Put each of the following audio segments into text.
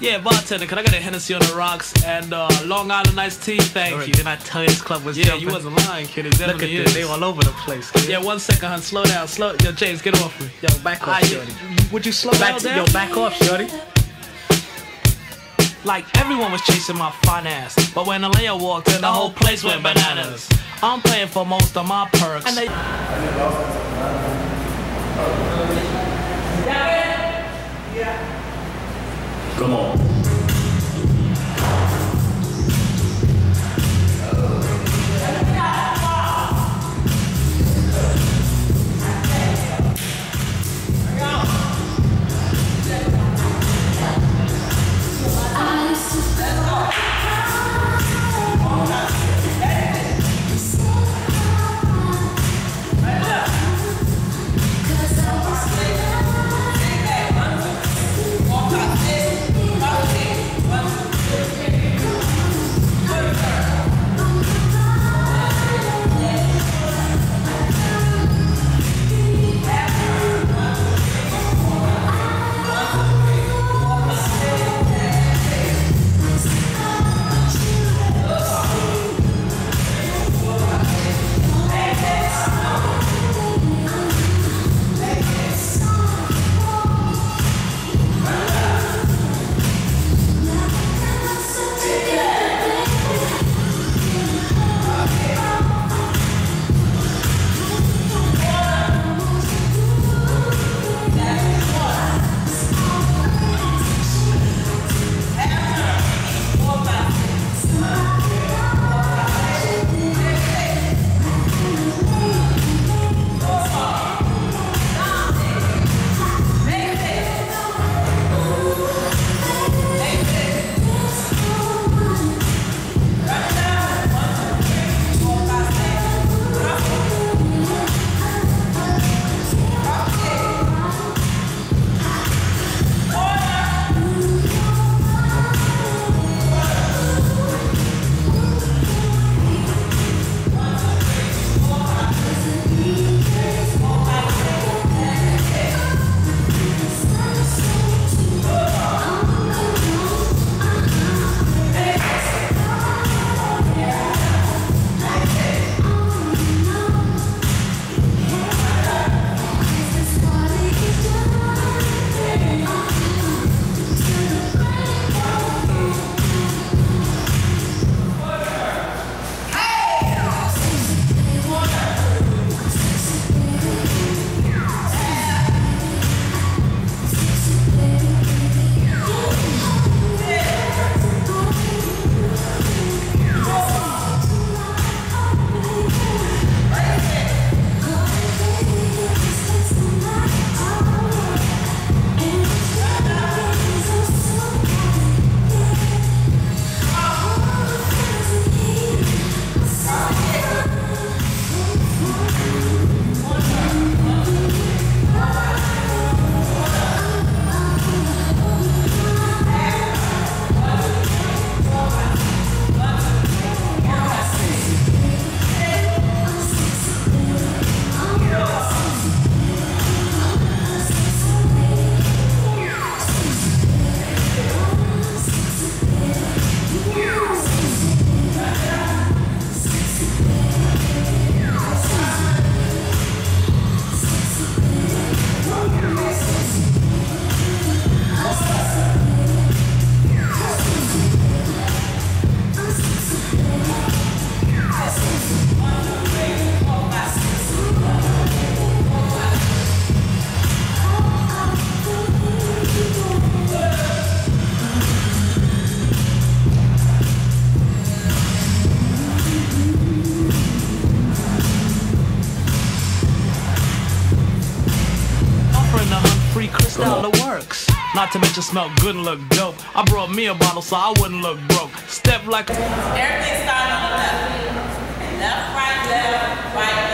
Yeah, bartender, can I get a Hennessy on the rocks and uh, Long Island iced tea? Thank Alright, you. Didn't I tell you this club was Yeah, jumping? you wasn't lying, kid. It Look at this. is. They all over the place. Kid. Yeah, one second, hun. Slow down. Slow. Yo, James, get off me. Yo, back off, Ah, shorty. Would you slow Back, down? yo, back off, shorty. Like everyone was chasing my fine ass, but when Alea walked in, the whole place went bananas. I'm paying for most of my perks. Come on. Not to mention smell good and look dope. I brought me a bottle so I wouldn't look broke. Step like a Everything starting on the left. Left, right, left, right, left,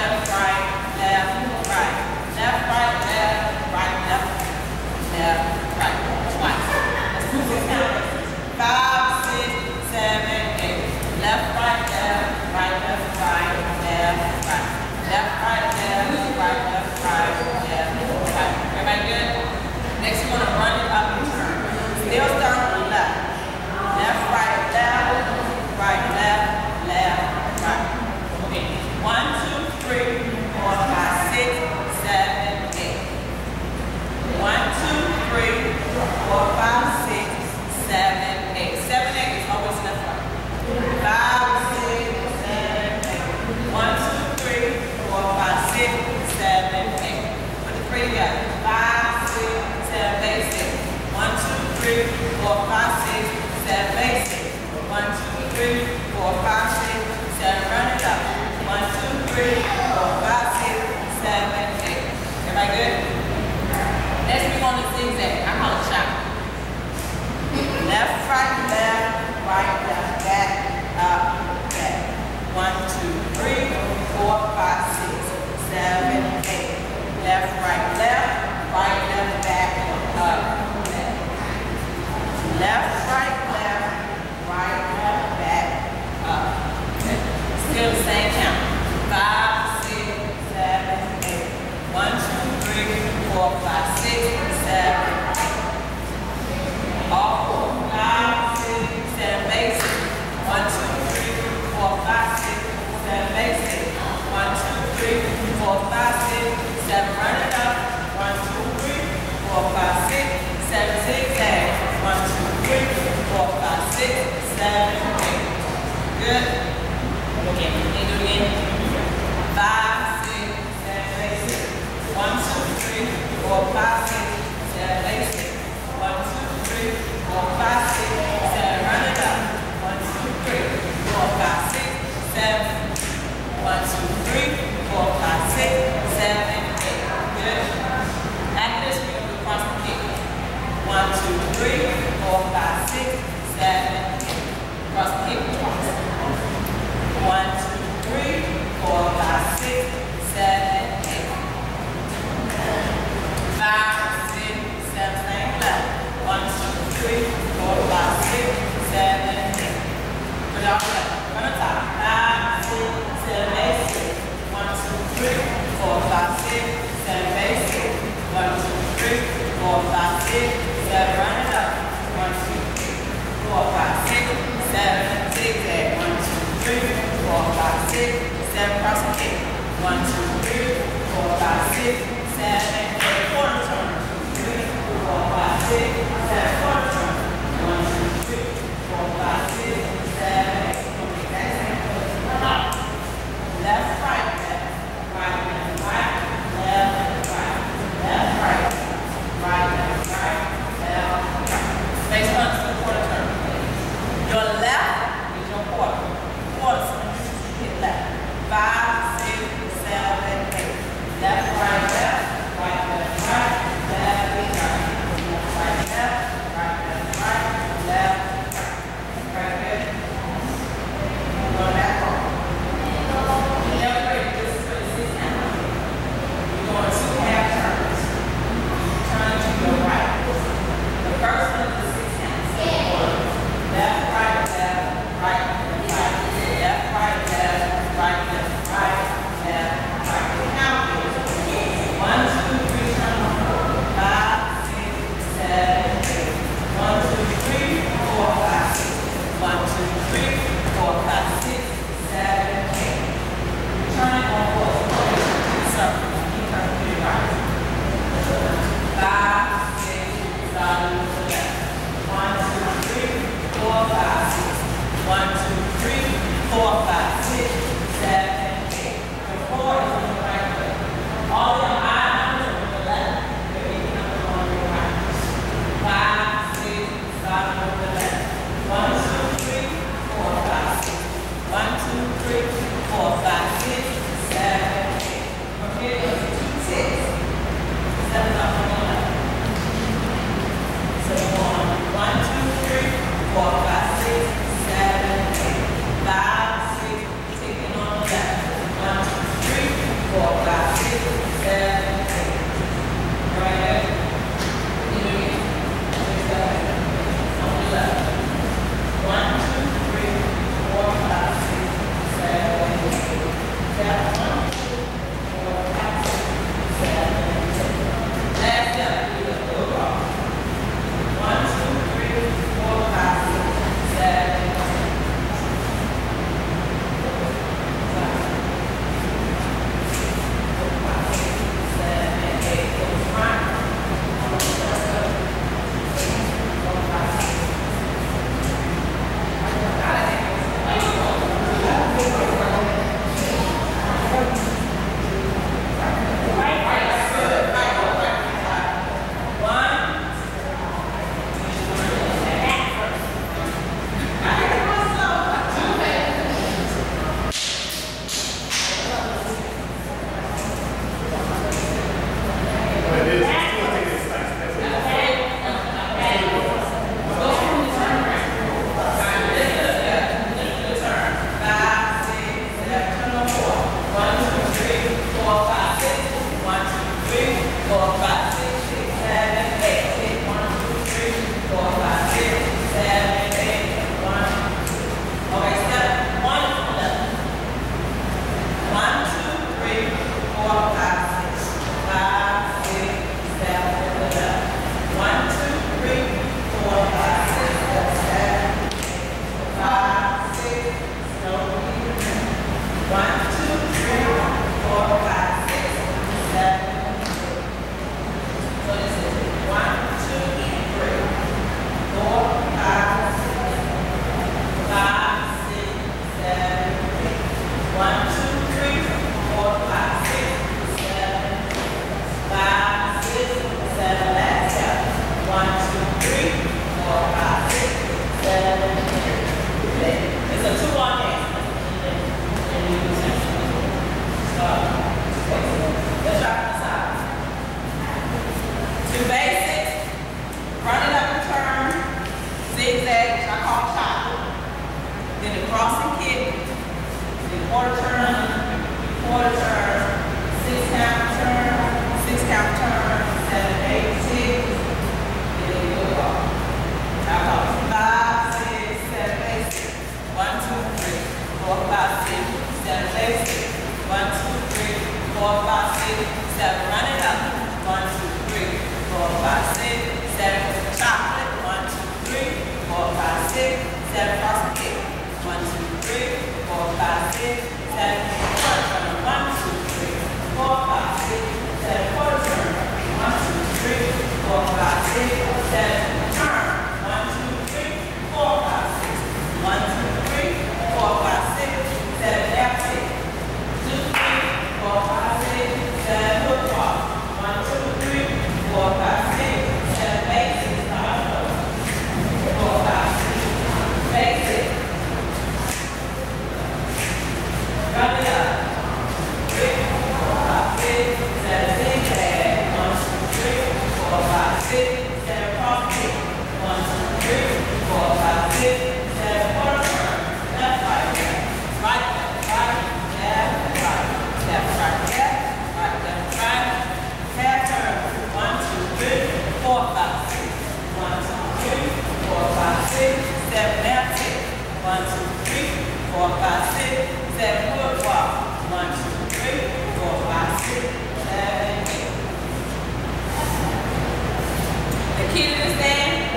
The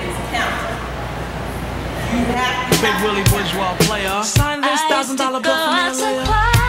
is counting. You have to Big Willie Bourgeois player. Sign this thousand dollar bill for me